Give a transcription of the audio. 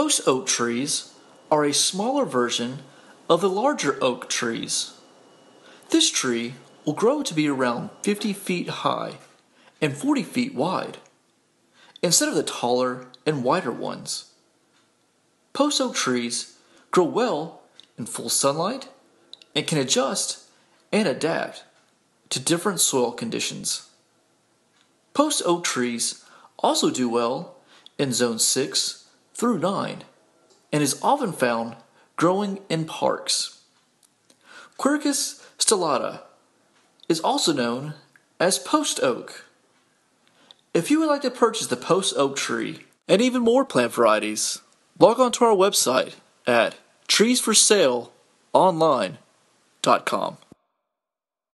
Post oak trees are a smaller version of the larger oak trees. This tree will grow to be around 50 feet high and 40 feet wide, instead of the taller and wider ones. Post oak trees grow well in full sunlight and can adjust and adapt to different soil conditions. Post oak trees also do well in zone 6 through 9 and is often found growing in parks. Quercus stellata is also known as post oak. If you would like to purchase the post oak tree and even more plant varieties, log on to our website at treesforsaleonline.com.